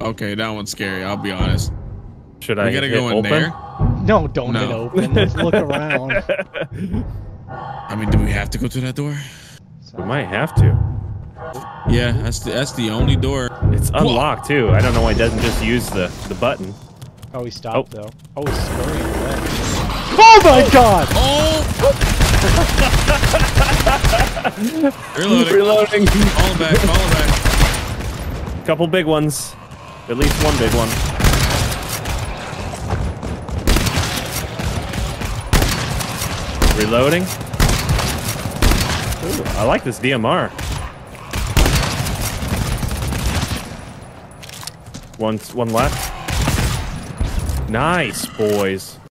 Okay, that one's scary. I'll be honest. Should We I gotta go in open? there. No, don't hit No. open. Let's look around. I mean, do we have to go through that door? We might have to. Yeah, that's the that's the only door. It's unlocked too. I don't know why it doesn't just use the the button. Oh, he stopped Oh. though. Oh, he's scurrying away. Oh! oh my god! Oh! Reloading. Reloading. Fall back. Fall back. Couple big ones. At least one big one. Reloading. Ooh, I like this DMR. One, one left. Nice, boys.